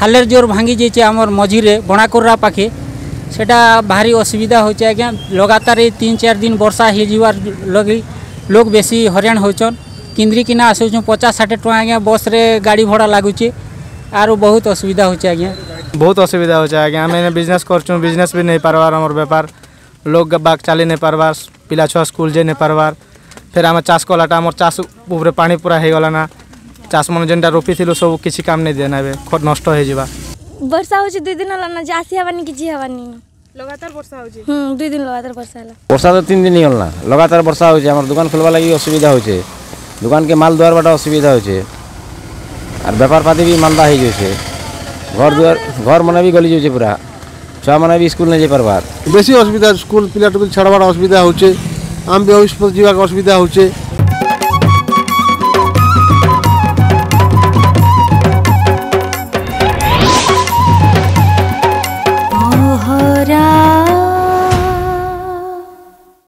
हालेर ज़ोर भांगी जाइए आम मझीरे बणाकुर्रा पाखे से भारी असुविधा हो लगातार तीन चार दिन बर्षा हो लगी लोग बेसी हरियाण होचन किंद्री किना आस पचास षाठी टाँग आज्ञा बस रे गाड़ी भड़ा लगुचे आर बहुत असुविधा होज्ञा बहुत असुविधा होज्ञा आम बिज़नेस करचुँ बिज़नेस भी नहीं पार्बार आम बेपार लोक बाग चली नहीं पार्बार पिला छुआ स्कूल जे नहीं पार्बार फिर आम चाष कलाटा चाष उपरे पा पूरा होगलाना ମାନେ ଯେନ୍ଟା ରୋପିଥିଲୁ ସବୁ କିଛି କାମ ନେଇ ଦିଏ ନା ଏବେ ଖ- ନଷ୍ଟ ହେଇଯିବା ବର୍ଷା ହଉଛି ଦୁଇ ଦିନ ହେଲା ନା ଯେ ଆସି ହେବାନି କିଛି ହେବାନି ଲଗାତାର ବର୍ଷା ହଉଛି ହୁଁ ଦୁଇ ଦିନ ଲଗାତାର ବର୍ଷା ହେଲା ବର୍ଷା ତ ତିନି ଦିନ ହେଇଗଲା ଲଗାତାର ବର୍ଷା ହଉଛେ ଆମର ଦୋକାନ ଖୋଲବା ଲାଗି ଅସୁବିଧା ହଉଛେ দোকানকে মাল দেওয়ার বাটা অসুবিধা হচ্ছে আর ব্যাপার পাতি বি মান্দা হয়ে যাচ্ছে ঘর দুয়ার ঘর মানে বি গলি যাচ্ছে পুরা ছুয়া মানে বি স্কুল নেই যাই পারবার বেশি অসুবিধা স্কুল পিলাটুকু ছাড়বার অসুবিধা হচ্ছে আমি অফিস ଯିବାକୁ ଅସୁବିଧା ହଉଛେ